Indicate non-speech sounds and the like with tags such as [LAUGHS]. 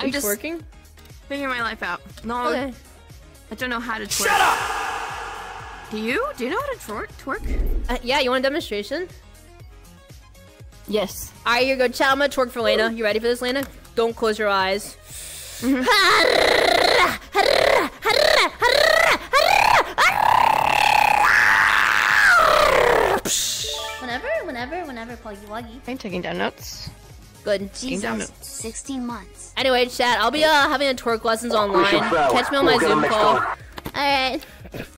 I'm you just twerking? figuring my life out. No, Okay. I don't know how to twerk. Shut up! Do you? Do you know how to twerk? Twerk? Uh, yeah, you want a demonstration? Yes. All right, here you go. Chat, I'm twerk for Layna. You ready for this, Layna? Don't close your eyes. [LAUGHS] Whenever, whenever, whenever, Puggy Wuggy. I'm taking down notes. Good. Jesus, 16 months. Anyway, chat, I'll be uh, having a twerk lessons online. Catch me on my Zoom call. Alright.